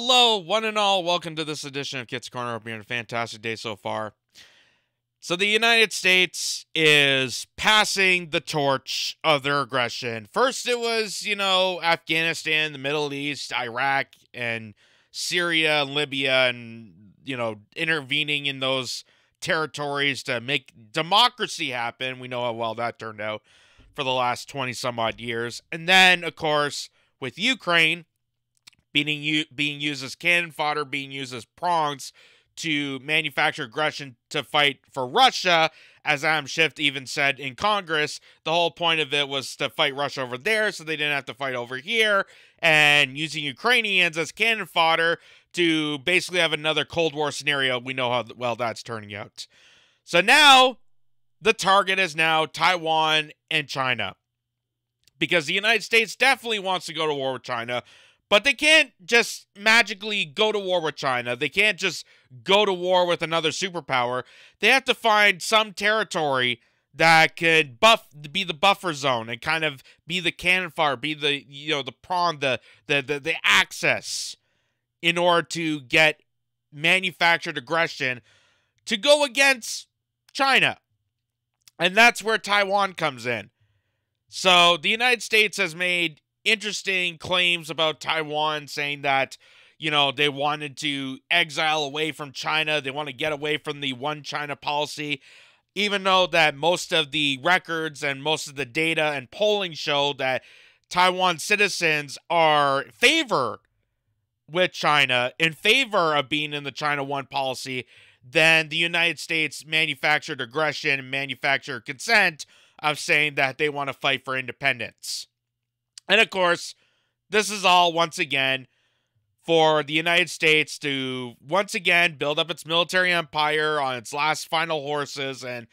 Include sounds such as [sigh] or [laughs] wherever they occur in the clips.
Hello, one and all. Welcome to this edition of Kitz Corner. Hope you're having a fantastic day so far. So, the United States is passing the torch of their aggression. First, it was, you know, Afghanistan, the Middle East, Iraq, and Syria and Libya, and, you know, intervening in those territories to make democracy happen. We know how well that turned out for the last 20 some odd years. And then, of course, with Ukraine being, u- being used as cannon fodder, being used as prongs to manufacture aggression to fight for Russia. As Adam Schiff even said in Congress, the whole point of it was to fight Russia over there so they didn't have to fight over here, and using Ukrainians as cannon fodder to basically have another Cold War scenario. We know how well that's turning out. So now the target is now Taiwan and China. Because the United States definitely wants to go to war with China, but they can't just magically go to war with China. They can't just go to war with another superpower. They have to find some territory that could buff be the buffer zone and kind of be the cannon fire, be the you know the prawn, the the the, the access in order to get manufactured aggression to go against China. And that's where Taiwan comes in. So the United States has made interesting claims about Taiwan, saying that, you know, they wanted to exile away from China. They want to get away from the one China policy, even though that most of the records and most of the data and polling show that Taiwan citizens are favor with China, in favor of being in the China one policy, then the United States manufactured aggression and manufactured consent of saying that they want to fight for independence. And of course, this is all once again for the United States to once again build up its military empire on its last final horses and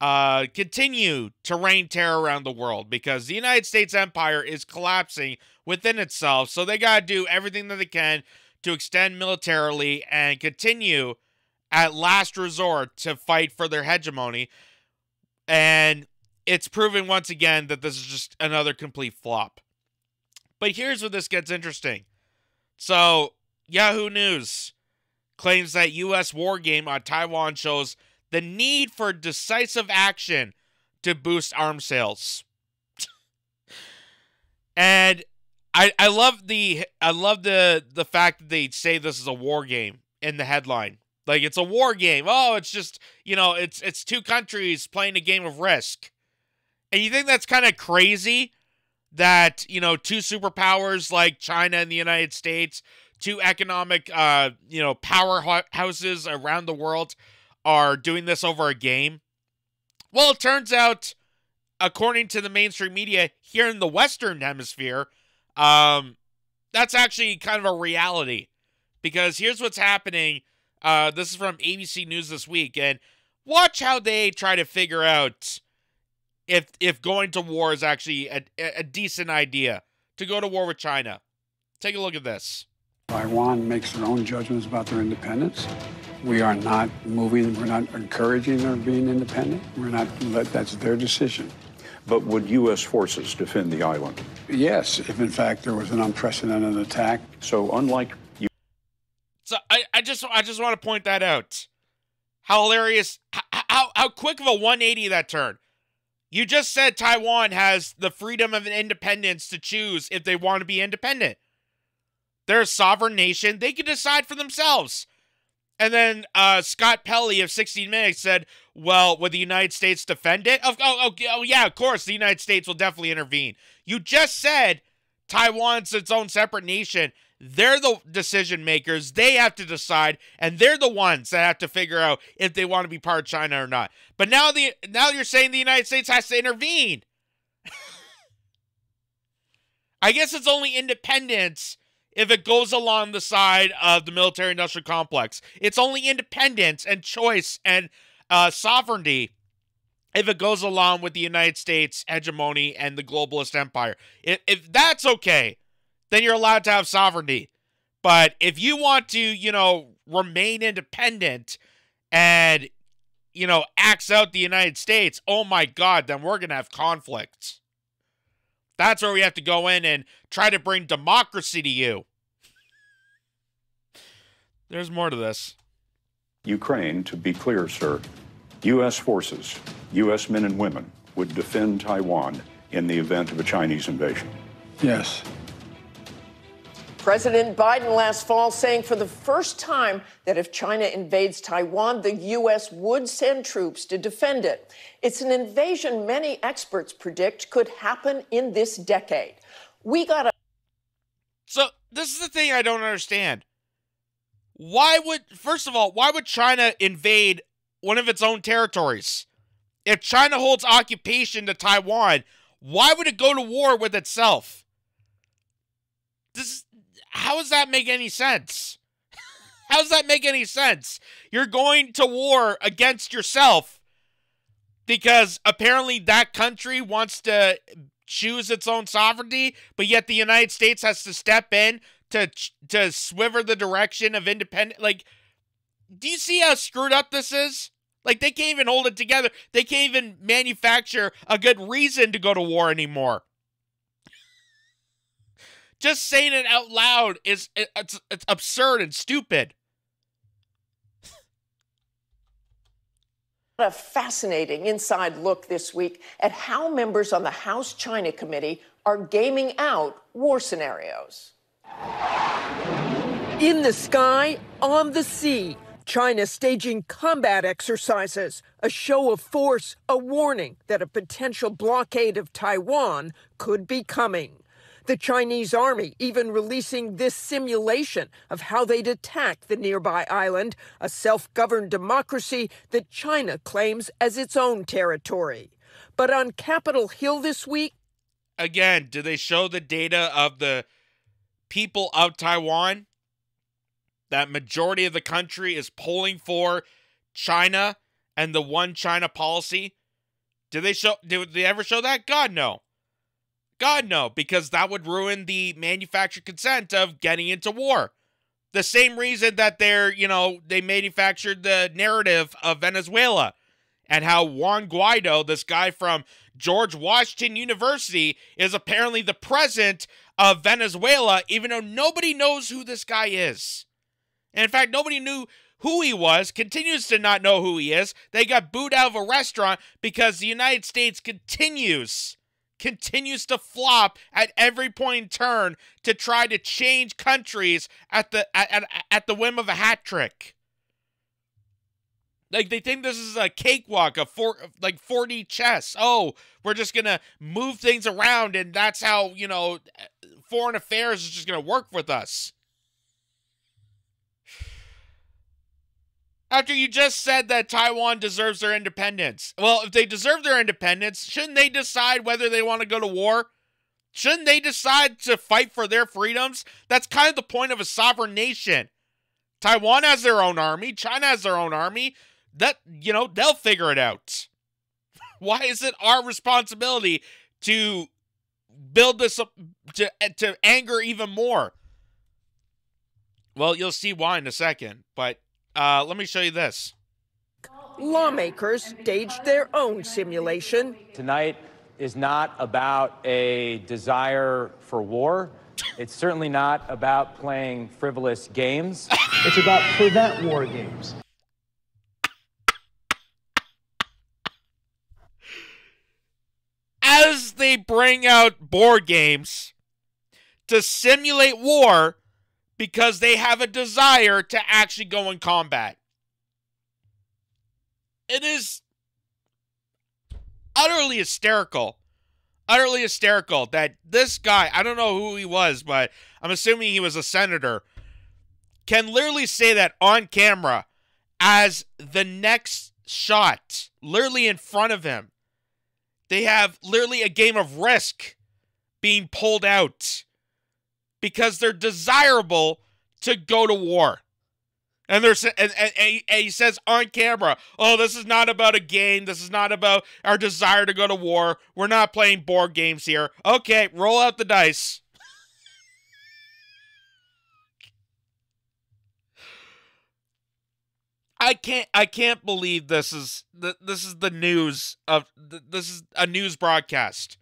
uh, continue to reign terror around the world because the United States empire is collapsing within itself. So they got to do everything that they can to extend militarily and continue at last resort to fight for their hegemony. And it's proven once again that this is just another complete flop. But here's where this gets interesting. So, Yahoo News claims that U.S. war game on Taiwan shows the need for decisive action to boost arms sales. [laughs] and I I love the I love the the fact that they say this is a war game in the headline. Like it's a war game. Oh, it's just, you know, it's it's two countries playing a game of risk. And you think that's kind of crazy that, you know, two superpowers like China and the United States, two economic uh, you know, powerhouses around the world are doing this over a game? Well, it turns out according to the mainstream media here in the western hemisphere, um that's actually kind of a reality. Because here's what's happening uh, this is from ABC News this week, and watch how they try to figure out if if going to war is actually a, a decent idea to go to war with China. Take a look at this. Taiwan makes their own judgments about their independence. We are not moving, we're not encouraging their being independent. We're not, that's their decision. But would U.S. forces defend the island? Yes, if in fact there was an unprecedented attack. So, unlike you. So, I, I just I just want to point that out. How hilarious, how, how, how quick of a 180 that turn. You just said Taiwan has the freedom of independence to choose if they want to be independent. They're a sovereign nation. They can decide for themselves. And then uh, Scott Pelley of 60 Minutes said, well, would the United States defend it? Oh, oh, oh, yeah, of course, the United States will definitely intervene. You just said Taiwan's its own separate nation. They're the decision makers. They have to decide, and they're the ones that have to figure out if they want to be part of China or not. But now the now you're saying the United States has to intervene. [laughs] I guess it's only independence if it goes along the side of the military industrial complex. It's only independence and choice and uh, sovereignty if it goes along with the United States hegemony and the globalist empire. If, if that's okay, then you're allowed to have sovereignty. But if you want to, you know, remain independent and, you know, axe out the United States, oh my God, then we're going to have conflicts. That's where we have to go in and try to bring democracy to you. There's more to this. Ukraine, to be clear, sir, U.S. forces, U.S. men and women, would defend Taiwan in the event of a Chinese invasion. Yes. President Biden last fall saying for the first time that if China invades Taiwan, the U.S. would send troops to defend it. It's an invasion many experts predict could happen in this decade. We got to. So, this is the thing I don't understand. Why would, first of all, why would China invade one of its own territories? If China holds occupation to Taiwan, why would it go to war with itself? This, how does that make any sense? how does that make any sense? You're going to war against yourself because apparently that country wants to choose its own sovereignty, but yet the United States has to step in to to swiver the direction of independent. Like, do you see how screwed up this is? Like, they can't even hold it together. They can't even manufacture a good reason to go to war anymore. Just saying it out loud is it's, it's absurd and stupid. A fascinating inside look this week at how members on the House China Committee are gaming out war scenarios. In the sky, on the sea, China staging combat exercises, a show of force, a warning that a potential blockade of Taiwan could be coming. The Chinese army even releasing this simulation of how they'd attack the nearby island, a self governed democracy that China claims as its own territory. But on Capitol Hill this week, again, do they show the data of the people of Taiwan? That majority of the country is polling for China and the one China policy. Did they show did they ever show that? God no. God, no, because that would ruin the manufactured consent of getting into war. The same reason that they're, you know, they manufactured the narrative of Venezuela and how Juan Guaido, this guy from George Washington University, is apparently the president of Venezuela, even though nobody knows who this guy is. And in fact, nobody knew who he was, continues to not know who he is. They got booed out of a restaurant because the United States continues continues to flop at every point in turn to try to change countries at the at, at, at the whim of a hat trick. Like they think this is a cakewalk of four like 4D chess. Oh, we're just gonna move things around and that's how, you know, foreign affairs is just gonna work with us. After you just said that Taiwan deserves their independence. Well, if they deserve their independence, shouldn't they decide whether they want to go to war? Shouldn't they decide to fight for their freedoms? That's kind of the point of a sovereign nation. Taiwan has their own army, China has their own army. That, you know, they'll figure it out. [laughs] Why is it our responsibility to build this up to to anger even more? Well, you'll see why in a second, but uh, let me show you this. Lawmakers staged their own simulation. Tonight is not about a desire for war. It's certainly not about playing frivolous games. It's about prevent war games. As they bring out board games to simulate war, because they have a desire to actually go in combat. It is utterly hysterical. Utterly hysterical that this guy, I don't know who he was, but I'm assuming he was a senator, can literally say that on camera as the next shot, literally in front of him. They have literally a game of risk being pulled out because they're desirable to go to war. And there's and, and, and, he says on camera, "Oh, this is not about a game. This is not about our desire to go to war. We're not playing board games here." Okay, roll out the dice. I can't I can't believe this is this is the news of this is a news broadcast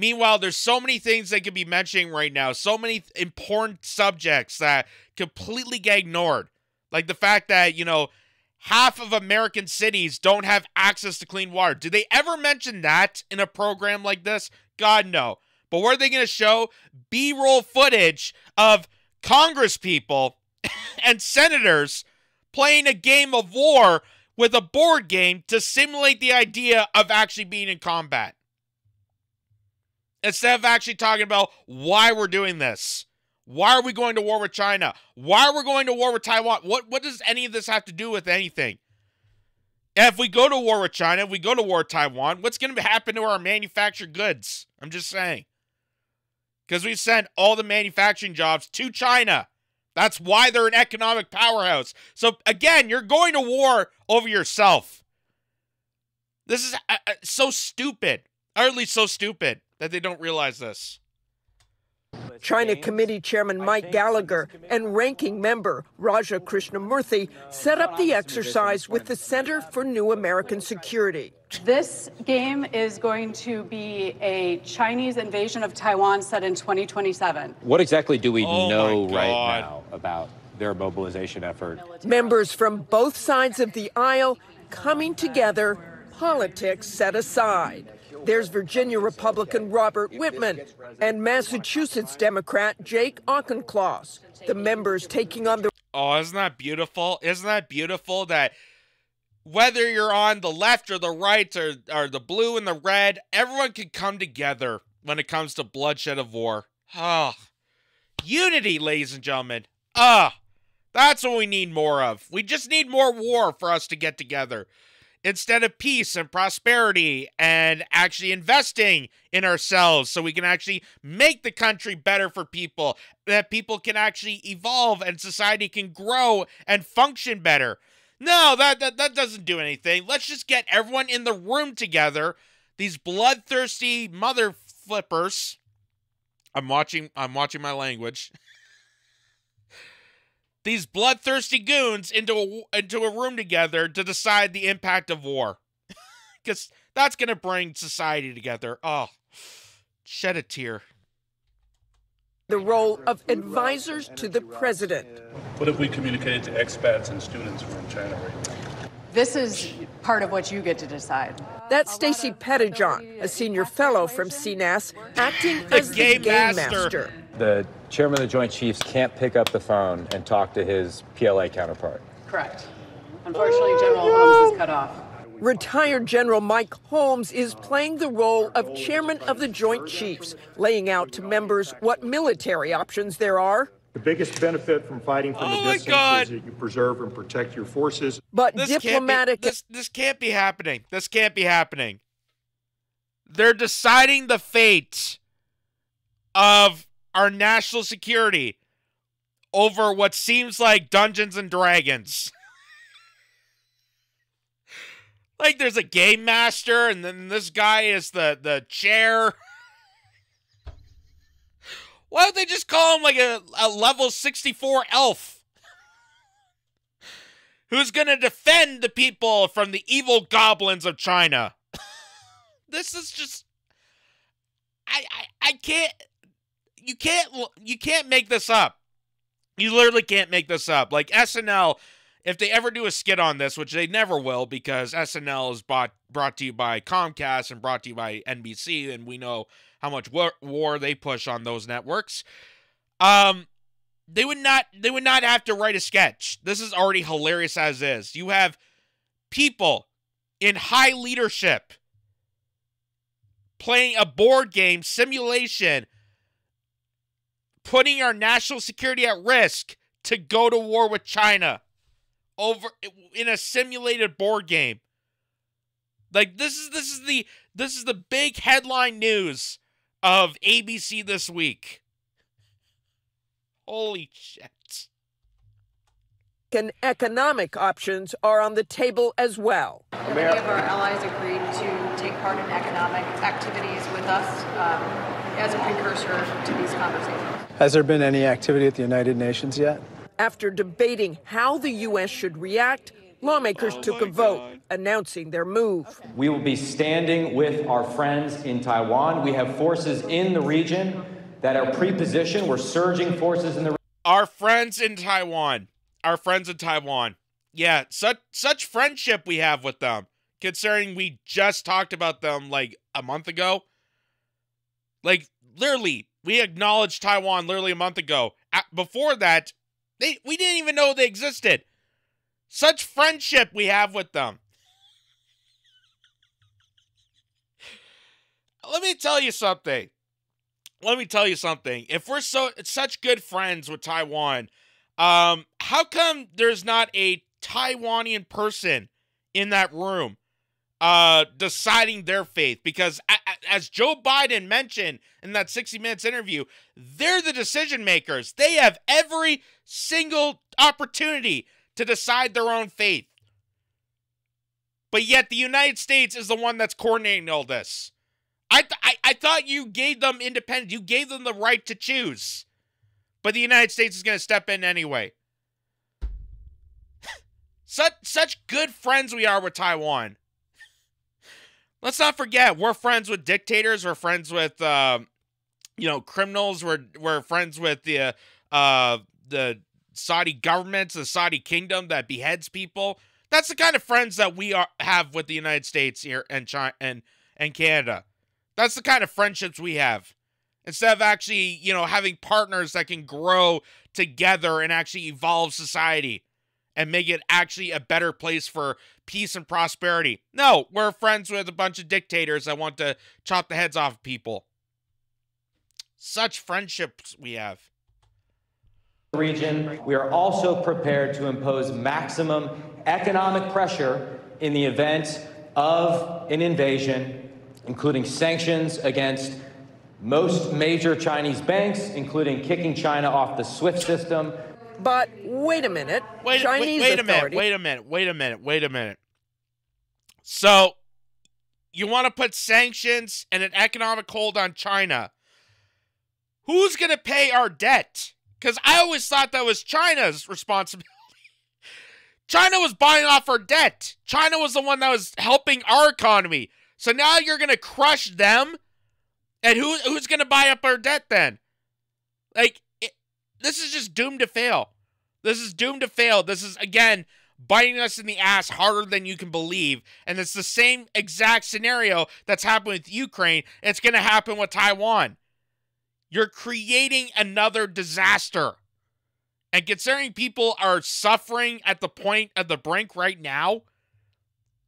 Meanwhile, there's so many things they could be mentioning right now, so many important subjects that completely get ignored. Like the fact that, you know, half of American cities don't have access to clean water. Do they ever mention that in a program like this? God, no. But are they going to show? B roll footage of Congress people [laughs] and senators playing a game of war with a board game to simulate the idea of actually being in combat. Instead of actually talking about why we're doing this. Why are we going to war with China? Why are we going to war with Taiwan? What what does any of this have to do with anything? if we go to war with China, if we go to war with Taiwan, what's going to happen to our manufactured goods? I'm just saying. Because we sent all the manufacturing jobs to China. That's why they're an economic powerhouse. So again, you're going to war over yourself. This is uh, uh so stupid, or at least so stupid that they don't realize this. China Committee Chairman Mike Gallagher and Ranking Member Raja Krishnamoorthi set up the exercise with the Center for New American Security. This game is going to be a Chinese invasion of Taiwan set in 2027. What exactly do we oh know right now about their mobilization effort? Members from both sides of the aisle coming together, politics set aside. There's Virginia Republican Robert Wittman and Massachusetts Democrat Jake Auchincloss. The members taking on the. Oh, isn't that beautiful? Isn't that beautiful that whether you're on the left or the right or, or the blue and the red, everyone can come together when it comes to bloodshed of war. Ah, oh, unity, ladies and gentlemen. Ah, oh, that's what we need more of. We just need more war for us to get together instead of peace and prosperity and actually investing in ourselves so we can actually make the country better for people, that people can actually evolve and society can grow and function better. No, that, that, that doesn't do anything. Let's just get everyone in the room together. These bloodthirsty mother flippers. I'm watching I'm watching my language. [laughs] these bloodthirsty goons into a into a room together to decide the impact of war. [laughs] Cuz that's going to bring society together. Oh, shed a tear. The role of advisors to the president. What have we communicated to expats and students who are in China right now? This is part of what you get to decide. That's Stacie Pettyjohn, a senior fellow from CNAS, acting as the game, game master. master. The chairman of the Joint Chiefs can't pick up the phone and talk to his PLA counterpart. Correct. Unfortunately, General Holmes is cut off. Retired General Mike Holmes is playing the role of chairman of the Joint Chiefs, laying out to members what military options there are. The biggest benefit from fighting from oh a distance God. is that you preserve and protect your forces. But this diplomatic. Can't be, this, this can't be happening. This can't be happening. They're deciding the fate of our national security over what seems like Dungeons and Dragons. [laughs] like there's a game master and then this guy is the the chair. [laughs] Why don't they just call him like a, a level 64 elf? [laughs] Who's gonna defend the people from the evil goblins of China? this is just I, I I can't you can't you can't make this up. You literally can't make this up. Like SNL, if they ever do a skit on this, which they never will, because SNL is bought brought to you by Comcast and brought to you by NBC, and we know how much war, war they push on those networks. Um, they would not they would not have to write a sketch. This is already hilarious as is. You have people in high leadership playing a board game simulation putting our national security at risk to go to war with China over in a simulated board game. Like this is this is the this is the big headline news of ABC this week. Holy shit. And economic options are on the table as well. Many of our allies agreed to take part in economic activities with us um, as a precursor to these conversations. Has there been any activity at the United Nations yet? After debating how the U.S. should react, Lawmakers Oh took a vote God. announcing their move. We will be standing with our friends in Taiwan. We have forces in the region that are pre-positioned. We're surging forces in the Our friends in Taiwan. Our friends in Taiwan. Yeah, such such friendship we have with them. Considering we just talked about them like a month ago. Like literally, we acknowledged Taiwan literally a month ago. Before that, they we didn't even know they existed. Such friendship we have with them. Let me tell you something. Let me tell you something. If we're so such good friends with Taiwan, um, how come there's not a Taiwanian person in that room uh deciding their faith? Because as Joe Biden mentioned in that 60 minutes interview, they're the decision makers. They have every single opportunity to decide their own faith. But yet the United States is the one that's coordinating all this. I, th- I I thought you gave them independence. You gave them the right to choose. But the United States is going to step in anyway. [laughs] such such good friends we are with Taiwan. Let's not forget, we're friends with dictators. We're friends with, uh, you know, criminals. We're we're friends with the uh, the Saudi governments the Saudi kingdom that beheads people. That's the kind of friends that we are have with the United States here and China and and Canada. That's the kind of friendships we have. Instead of actually, you know, having partners that can grow together and actually evolve society and make it actually a better place for peace and prosperity. No, we're friends with a bunch of dictators that want to chop the heads off of people. Such friendships we have. region. We are also prepared to impose maximum economic pressure in the event of an invasion, including sanctions against most major Chinese banks, including kicking China off the SWIFT system. But wait a minute. Wait, Chinese wait, wait a minute. Wait a minute. Wait a minute. Wait a minute. So, you want to put sanctions and an economic hold on China? Who's going to pay our debt? Because I always thought that was China's responsibility. [laughs] China was buying off our debt. China was the one that was helping our economy. So now you're going to crush them? And who who's going to buy up our debt then? Like, this is just doomed to fail. This is doomed to fail. This is, again, biting us in the ass harder than you can believe. And it's the same exact scenario that's happened with Ukraine. It's going to happen with Taiwan. You're creating another disaster. And considering people are suffering at the point of the brink right now,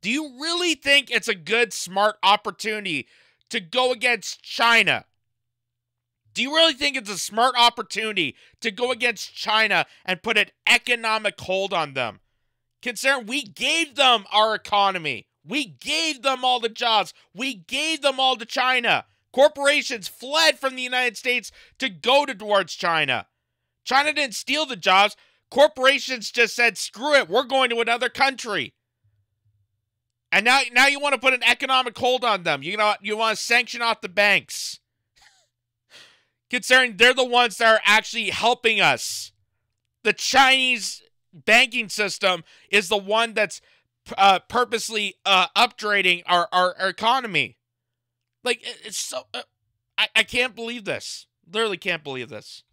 do you really think it's a good, smart opportunity to go against China? Do you really think it's a smart opportunity to go against China and put an economic hold on them? Considering we gave them our economy, we gave them all the jobs, we gave them all to China. Corporations fled from the United States to go to towards China. China didn't steal the jobs. Corporations just said, "Screw it, we're going to another country." And now, now you want to put an economic hold on them. You know, you want to sanction off the banks considering they're the ones that are actually helping us. The Chinese banking system is the one that's uh, purposely uh, upgrading our, our, our economy. Like, it's so. Uh, I, I can't believe this. Literally can't believe this.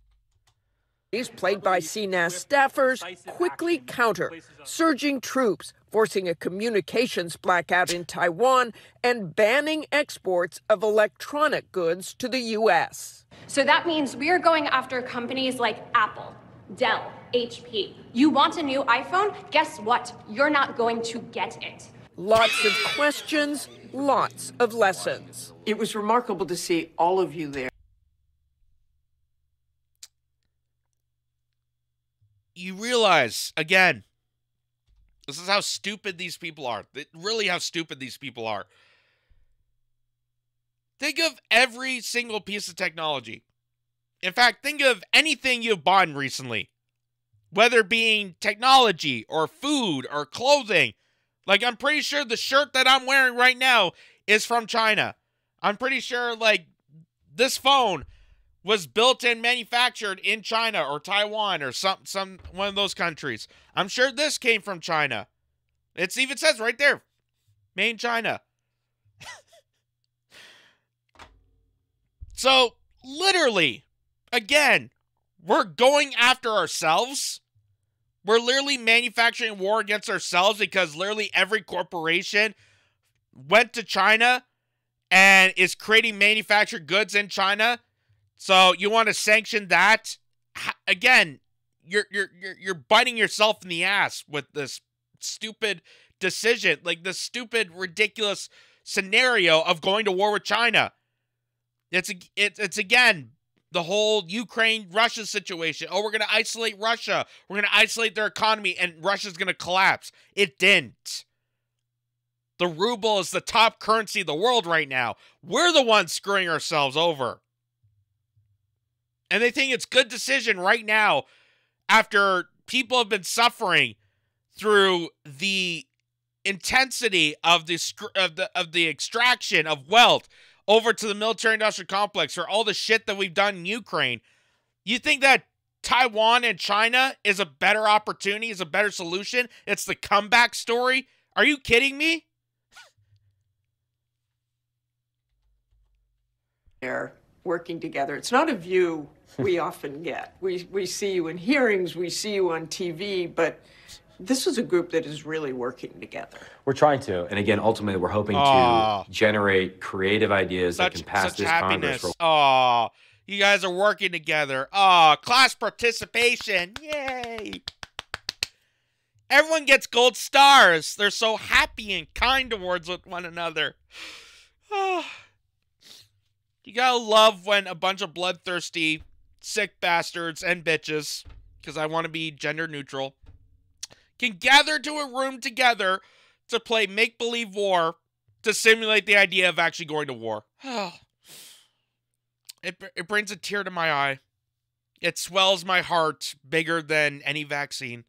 These played by CNAS staffers quickly counter surging troops, forcing a communications blackout in Taiwan and banning exports of electronic goods to the U.S. So that means we are going after companies like Apple, Dell, HP. You want a new iPhone? Guess what? You're not going to get it. Lots of questions, lots of lessons. It was remarkable to see all of you there. You realize, again, this is how stupid these people are. Really, how stupid these people are. Think of every single piece of technology. In fact, think of anything you've bought recently, whether being technology or food or clothing. Like, I'm pretty sure the shirt that I'm wearing right now is from China. I'm pretty sure, like, this phone was built and manufactured in China or Taiwan or some some one of those countries. I'm sure this came from China. It even says right there, main China. [laughs] so, literally, again, we're going after ourselves. We're literally manufacturing war against ourselves because literally every corporation went to China and is creating manufactured goods in China. So you want to sanction that? Again, you're you're you're biting yourself in the ass with this stupid decision, like this stupid ridiculous scenario of going to war with China. It's it's it's again the whole Ukraine Russia situation. Oh, we're going to isolate Russia. We're going to isolate their economy and Russia's going to collapse. It didn't. The ruble is the top currency of the world right now. We're the ones screwing ourselves over. And they think it's good decision right now after people have been suffering through the intensity of the of the of the extraction of wealth over to the military industrial complex for all the shit that we've done in Ukraine. You think that Taiwan and China is a better opportunity, is a better solution? It's the comeback story? Are you kidding me? They're working together. It's not a view we [laughs] often get. We, we see you in hearings, we see you on TV, but this is a group that is really working together. We're trying to, and again, ultimately, we're hoping to generate creative ideas such, that can pass this happiness. Congress. Oh, you guys are working together. Oh, class participation. Yay. Everyone gets gold stars. They're so happy and kind towards one another. [sighs] Oh. You gotta love when a bunch of bloodthirsty, sick bastards and bitches, because I want to be gender neutral, can gather to a room together to play make believe war to simulate the idea of actually going to war. [sighs] it, it brings a tear to my eye. It swells my heart bigger than any vaccine.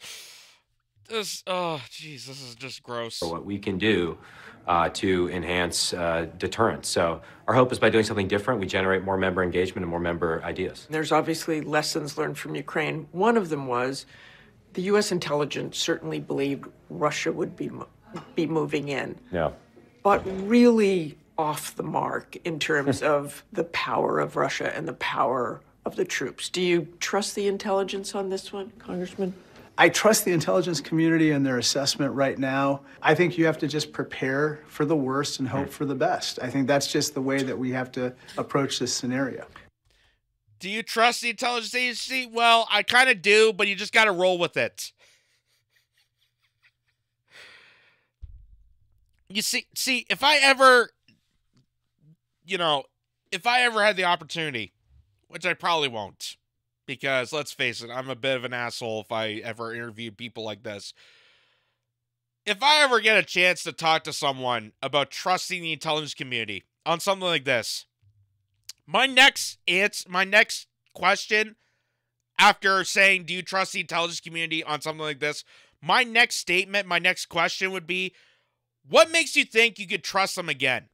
[sighs] This, oh, jeez, this is just gross. What we can do uh, to enhance uh, deterrence. So our hope is by doing something different, we generate more member engagement and more member ideas. There's obviously lessons learned from Ukraine. One of them was the U.S. intelligence certainly believed Russia would be be moving in, Yeah. but really off the mark in terms [laughs] of the power of Russia and the power of the troops. Do you trust the intelligence on this one, Congressman? I trust the intelligence community and their assessment right now. I think you have to just prepare for the worst and hope hmm. for the best. I think that's just the way that we have to approach this scenario. Do you trust the intelligence agency? Well, I kind of do, but you just got to roll with it. You see, see, if I ever, you know, if I ever had the opportunity, which I probably won't, because let's face it, I'm a bit of an asshole if I ever interview people like this. If I ever get a chance to talk to someone about trusting the intelligence community on something like this, my next it's my next question after saying do you trust the intelligence community on something like this, my next statement, my next question would be what makes you think you could trust them again?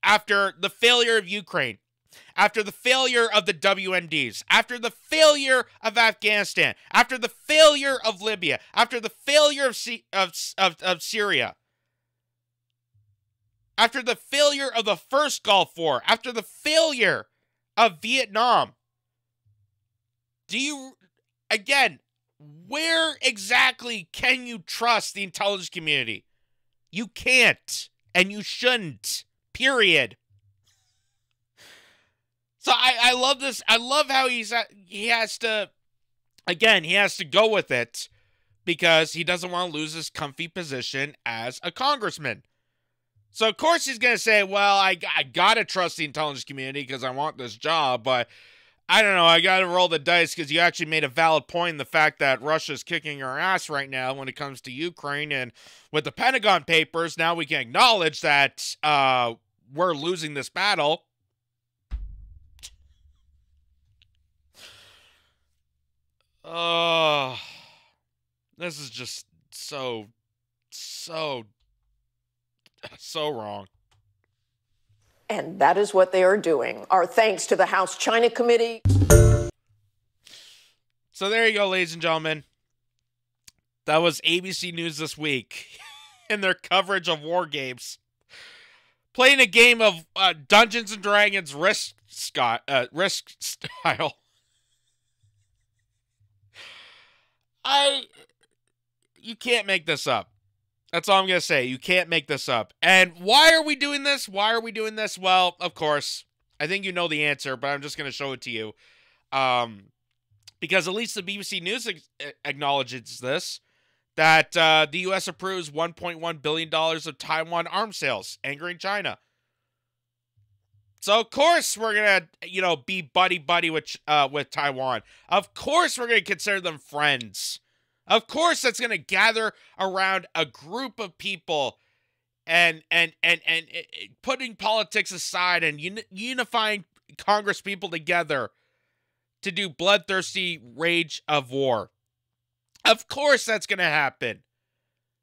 After the failure of Ukraine, after the failure of the WMDs, after the failure of Afghanistan, after the failure of Libya, after the failure of, C- of, of, of Syria, after the failure of the first Gulf War, after the failure of Vietnam, do you, again, where exactly can you trust the intelligence community? You can't, and you shouldn't, period. So I, I love this. I love how he's he has to again, he has to go with it because he doesn't want to lose his comfy position as a congressman. So of course he's going to say, "Well, I I got to trust the intelligence community because I want this job, but I don't know, I got to roll the dice cuz you actually made a valid point in the fact that Russia's kicking our ass right now when it comes to Ukraine and with the Pentagon papers, now we can acknowledge that uh we're losing this battle." Oh, this is just so, so, so wrong. And that is what they are doing. Our thanks to the House China Committee. So there you go, ladies and gentlemen. That was ABC News this week [laughs] in their coverage of war games. Playing a game of uh, Dungeons and Dragons Risk Scott uh, Risk style. [laughs] I you can't make this up. That's all I'm going to say. You can't make this up. And why are we doing this? Why are we doing this? Well, of course, I think you know the answer, but I'm just going to show it to you. Um, because at least the BBC News acknowledges this that uh, the U.S. approves $1.1 billion of Taiwan arms sales, angering China. So of course we're gonna, you know, be buddy buddy with uh, with Taiwan. Of course we're gonna consider them friends. Of course, that's to gather around a group of people and and and and, and putting politics aside and uni- unifying Congress people together to do bloodthirsty rage of war. Of course, that's to happen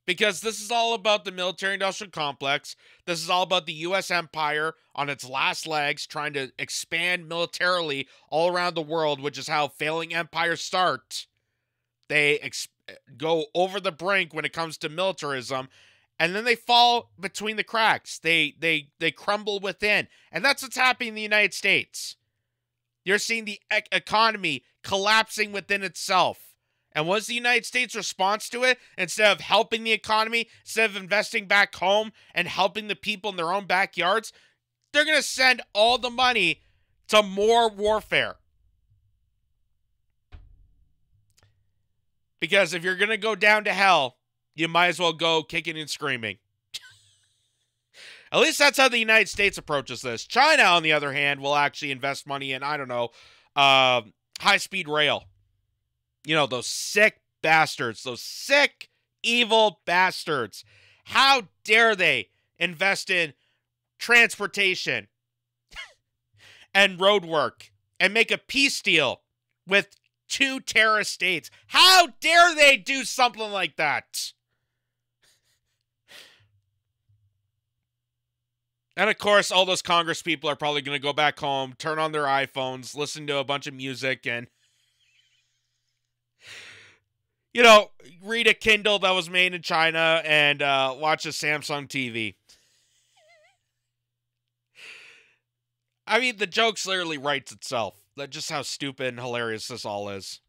because this is all about the military industrial complex. This is all about the U.S. empire on its last legs, trying to expand militarily all around the world, which is how failing empires start. They go over the brink when it comes to militarism and then they fall between the cracks. They they they crumble within. And that's what's happening in the United States. You're seeing the e- economy collapsing within itself. And what's the United States response to it? Instead of helping the economy, instead of investing back home and helping the people in their own backyards, they're going to send all the money to more warfare. Because if you're going to go down to hell, you might as well go kicking and screaming. [laughs] At least that's how the United States approaches this. China, on the other hand, will actually invest money in, I don't know, uh, high speed rail. You know, those sick bastards, those sick, evil bastards. How dare they invest in transportation [laughs] and road work and make a peace deal with two terrorist states. How dare they do something like that? And of course, all those Congress people are probably going to go back home, turn on their iPhones, listen to a bunch of music, and, you know, read a Kindle that was made in China and uh, watch a Samsung TV. I mean, the joke literally writes itself. That just how stupid and hilarious this all is.